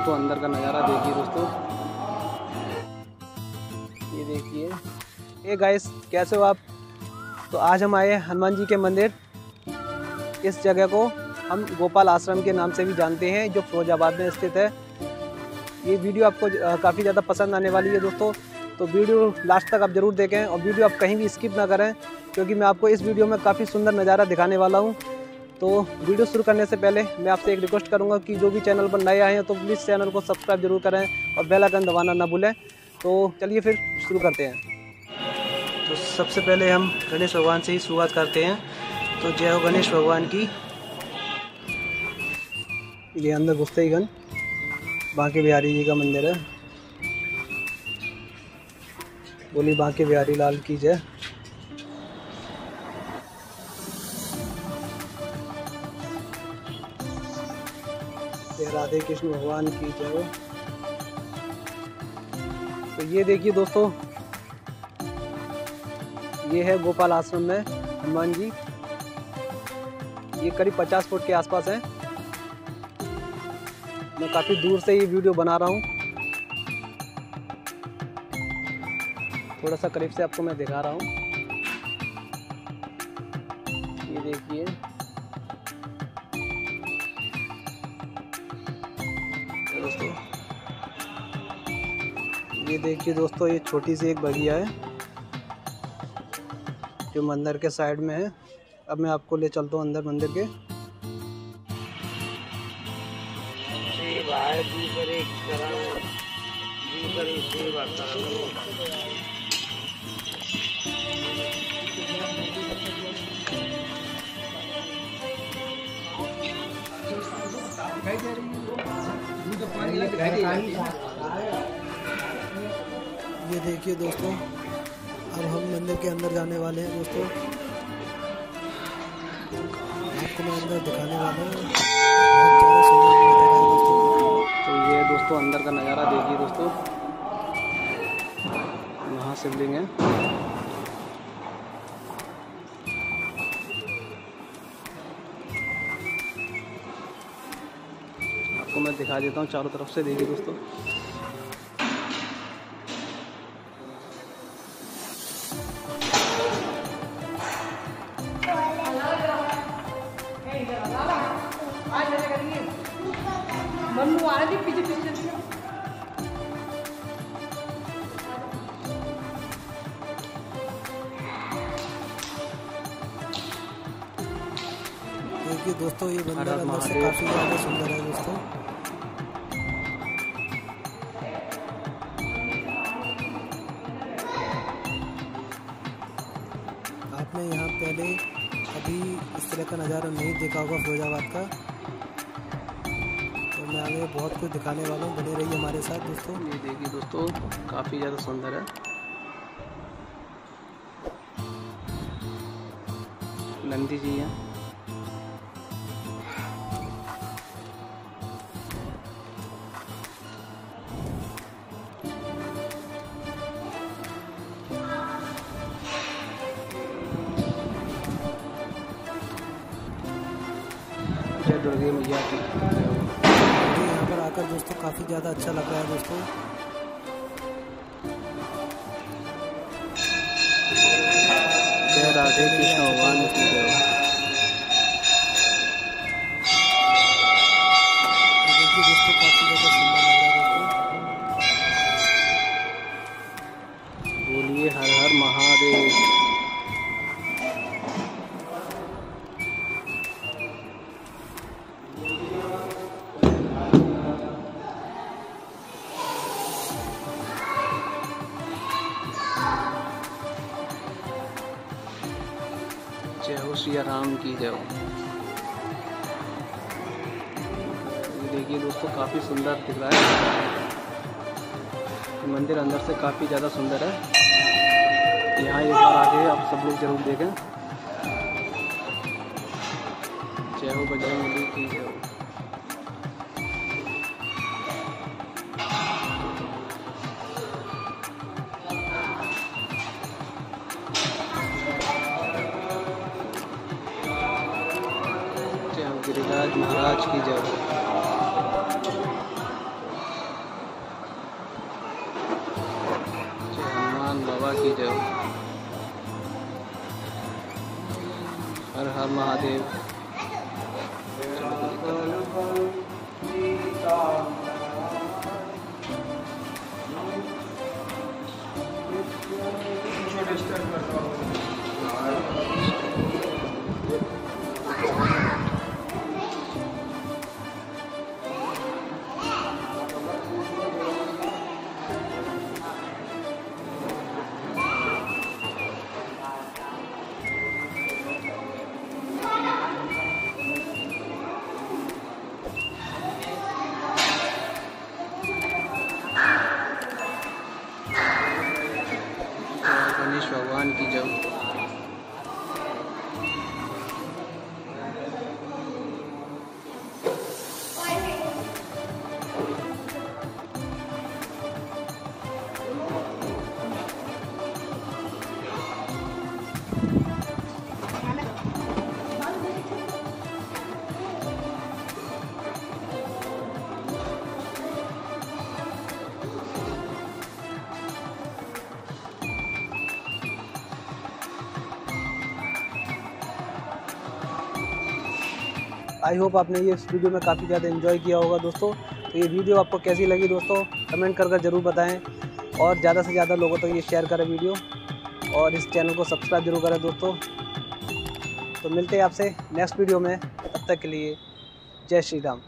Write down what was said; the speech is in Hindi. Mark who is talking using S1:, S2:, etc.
S1: दोस्तों अंदर का नज़ारा देखिए दोस्तों। ये देखिए। ये गाइस कैसे हो आप? तो आज हम आए हनुमान जी के मंदिर। इस जगह को हम गोपाल आश्रम के नाम से भी जानते हैं, जो फिरोजाबाद में स्थित है। ये वीडियो आपको काफ़ी ज़्यादा पसंद आने वाली है दोस्तों। तो वीडियो लास्ट तक आप ज़रूर देखें और वीडियो आप कहीं भी स्किप ना करें, क्योंकि मैं आपको इस वीडियो में काफ़ी सुंदर नज़ारा दिखाने वाला हूँ। तो वीडियो शुरू करने से पहले मैं आपसे एक रिक्वेस्ट करूँगा कि जो भी चैनल पर नए आए हैं तो प्लीज़ चैनल को सब्सक्राइब ज़रूर करें और बेल आइकन दबाना ना भूलें। तो चलिए फिर शुरू करते हैं। तो सबसे पहले हम गणेश भगवान से ही शुरुआत करते हैं। तो जय हो गणेश भगवान की। ये अंदर घुसते ही गन बांके बिहारी जी का मंदिर है। बोली बांके बिहारी लाल की जय। राधे कृष्ण भगवान की जय। तो ये देखिए दोस्तों, ये है गोपाल आश्रम में हनुमान जी। ये करीब 50 फुट के आसपास है। मैं काफ़ी दूर से ये वीडियो बना रहा हूँ। थोड़ा सा करीब से आपको मैं दिखा रहा हूँ। ये देखिए। दोस्तों। ये देखिए दोस्तों ये छोटी सी एक बगिया है जो मंदिर के साइड में है। अब मैं आपको ले चलता हूँ अंदर मंदिर के। ये देखिए दोस्तों, अब हम मंदिर के अंदर जाने वाले हैं दोस्तों। आपको मैं अंदर दिखाने वाला हूँ। तो ये दोस्तों अंदर का नज़ारा देखिए दोस्तों। वहाँ शिवलिंग है। आपको मैं दिखा देता हूँ चारों तरफ़ से देखिए दोस्तों।
S2: मन्नू आ रही पीछे पीछे
S3: देखिए दोस्तों ये मंदिर अंदर से काफ़ी ज़्यादा सुंदर है दोस्तों। पहले अभी इस तरह का नज़ारा नहीं देखा होगा फिरोजाबाद का। तो मैं आगे बहुत कुछ दिखाने वाला हूँ। बने रहिए हमारे साथ दोस्तों।
S1: ये देखिए दोस्तों, काफ़ी ज़्यादा सुंदर है। नंदी जी हैं। दुर्गे मैया की।
S3: मुझे यहाँ पर आकर दोस्तों काफ़ी ज़्यादा अच्छा लग रहा है दोस्तों।
S1: जय राधे कृष्ण भगवान की जय। श्री राम की जय देखिए दोस्तों, काफ़ी सुंदर दिख रहा है। मंदिर अंदर से काफ़ी ज़्यादा सुंदर है। यहाँ एक बार आके आप सब लोग ज़रूर देखें। जय हो बजरंग की जय गिरिराज महाराज की जय। हनुमान बाबा की जय। हर हर महादेव। करता हूँ की जय हो आई होप आपने ये इस वीडियो में काफ़ी ज़्यादा इन्जॉय किया होगा दोस्तों। तो ये वीडियो आपको कैसी लगी दोस्तों कमेंट करके कर ज़रूर बताएँ और ज़्यादा से ज़्यादा लोगों तक ये शेयर करें वीडियो और इस चैनल को सब्सक्राइब ज़रूर करें दोस्तों। तो मिलते हैं आपसे नेक्स्ट वीडियो में, तब तक के लिए जय श्री राम।